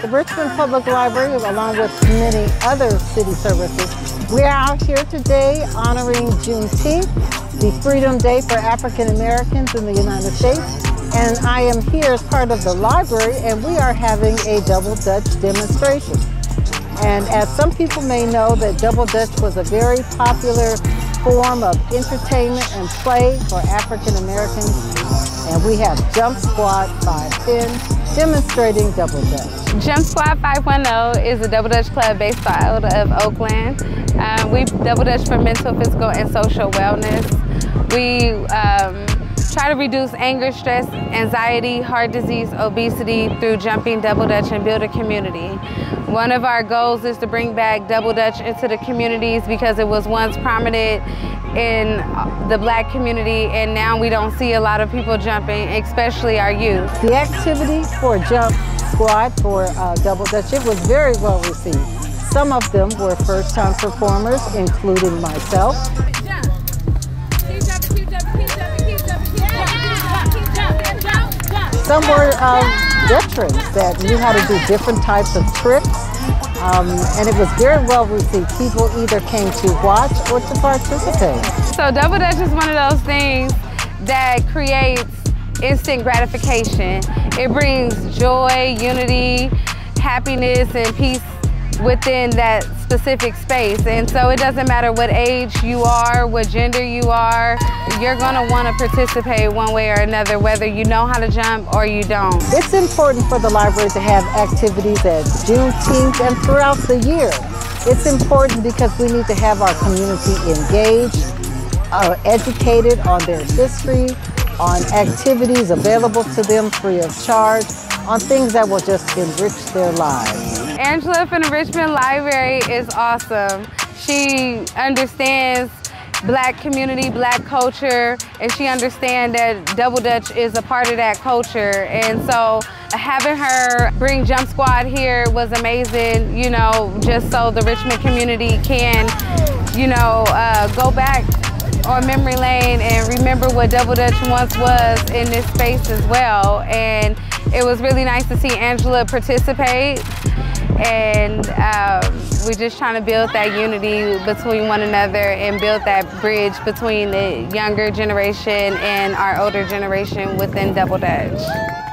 The Richmond Public Library, along with many other city services, we are out here today honoring Juneteenth, the Freedom Day for African Americans in the United States. And I am here as part of the library, and we are having a Double Dutch demonstration. And as some people may know, that Double Dutch was a very popular form of entertainment and play for African Americans. And we have Jump Squad 510 demonstrating Double Dutch. Jump Squad 510 is a Double Dutch club based out of Oakland. Um, we Double Dutch for mental, physical, and social wellness. We um, try to reduce anger, stress, anxiety, heart disease, obesity through jumping Double Dutch and build a community. One of our goals is to bring back Double Dutch into the communities because it was once prominent in the black community and now we don't see a lot of people jumping, especially our youth. The activity for Jump Squad for uh, Double Dutch, it was very well received. Some of them were first time performers, including myself. Some were uh, veterans that knew how to do different types of tricks. Um, and it was very well received. People either came to watch or to participate. So Double Dutch is one of those things that creates instant gratification. It brings joy, unity, happiness, and peace within that specific space. And so it doesn't matter what age you are, what gender you are, you're gonna wanna participate one way or another, whether you know how to jump or you don't. It's important for the library to have activities at Juneteenth and throughout the year. It's important because we need to have our community engaged, uh, educated on their history, on activities available to them free of charge, on things that will just enrich their lives. Angela from the Richmond Library is awesome. She understands black community, black culture, and she understands that Double Dutch is a part of that culture. And so having her bring Jump Squad here was amazing, you know, just so the Richmond community can, you know, uh, go back on memory lane and remember what Double Dutch once was in this space as well. And it was really nice to see Angela participate and um, we're just trying to build that unity between one another and build that bridge between the younger generation and our older generation within Double Dutch.